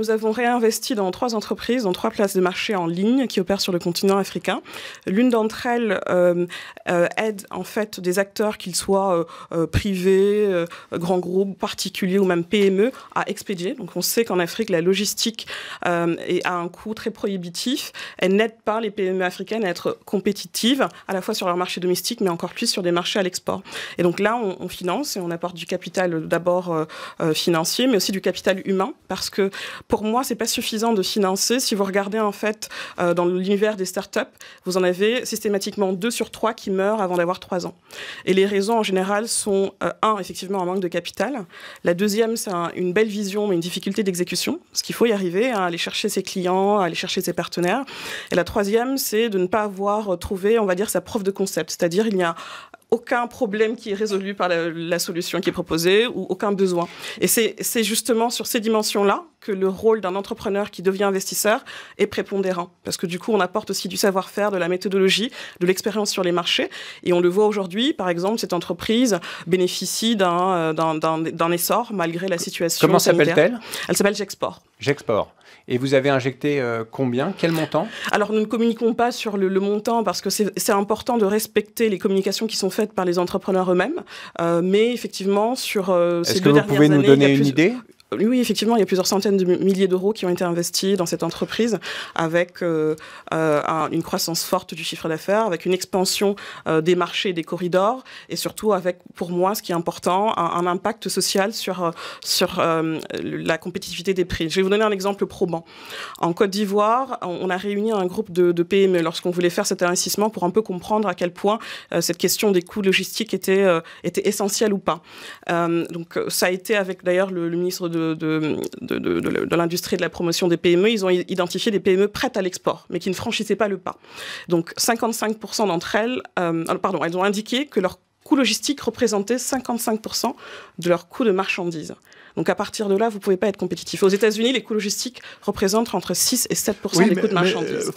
nous avons réinvesti dans trois entreprises, dans trois places de marché en ligne qui opèrent sur le continent africain. L'une d'entre elles euh, euh, aide en fait des acteurs, qu'ils soient euh, privés, grands groupes, particuliers ou même PME, à expédier. Donc on sait qu'en Afrique, la logistique est à un coût très prohibitif. Elle n'aide pas les PME africaines à être compétitives, à la fois sur leur marché domestique, mais encore plus sur des marchés à l'export. Et donc là, on, on, finance et on apporte du capital d'abord financier, mais aussi du capital humain, parce que pour moi, c'est pas suffisant de financer. Si vous regardez en fait euh, dans l'univers des startups, vous en avez systématiquement deux sur trois qui meurent avant d'avoir trois ans. Et les raisons en général sont euh, un, effectivement, un manque de capital. La deuxième, c'est une belle vision mais une difficulté d'exécution, parce qu'il faut y arriver à aller chercher ses clients, aller chercher ses partenaires. Et la troisième, c'est de ne pas avoir trouvé, on va dire, sa preuve de concept, c'est-à-dire il y a aucun problème qui est résolu par la, solution qui est proposée ou aucun besoin. Et c'est justement sur ces dimensions-là que le rôle d'un entrepreneur qui devient investisseur est prépondérant. Parce que du coup, on apporte aussi du savoir-faire, de la méthodologie, de l'expérience sur les marchés. Et on le voit aujourd'hui, par exemple, cette entreprise bénéficie d'un euh, essor malgré la situation. Comment s'appelle-t-elle? Elle s'appelle J'export. J'export. Et vous avez injecté euh, combien? Quel montant? Alors nous ne communiquons pas sur le, montant parce que c'est important de respecter les communications qui sont faites par les entrepreneurs eux-mêmes. Euh, mais effectivement, sur euh, ces deux dernières années... Est-ce que vous pouvez nous donner une idée? Oui, effectivement, il y a plusieurs centaines de milliers d'euros qui ont été investis dans cette entreprise avec euh, euh, une croissance forte du chiffre d'affaires, avec une expansion euh, des marchés et des corridors et surtout avec, pour moi, ce qui est important, un, impact social sur, sur la compétitivité des prix. Je vais vous donner un exemple probant. En Côte d'Ivoire, on, a réuni un groupe de, PME lorsqu'on voulait faire cet investissement pour un peu comprendre à quel point cette question des coûts logistiques était, était essentielle ou pas. donc ça a été avec d'ailleurs le ministre de de, de, l'industrie de la promotion des PME, ils ont identifié des PME prêtes à l'export, mais qui ne franchissaient pas le pas. Donc 55% d'entre elles, euh, pardon, elles ont indiqué que leur coût logistique représentait 55% de leur coût de marchandises. Donc à partir de là, vous ne pouvez pas être compétitif. Aux États-Unis, les coûts logistiques représentent entre 6 et 7 des coûts de marchandises.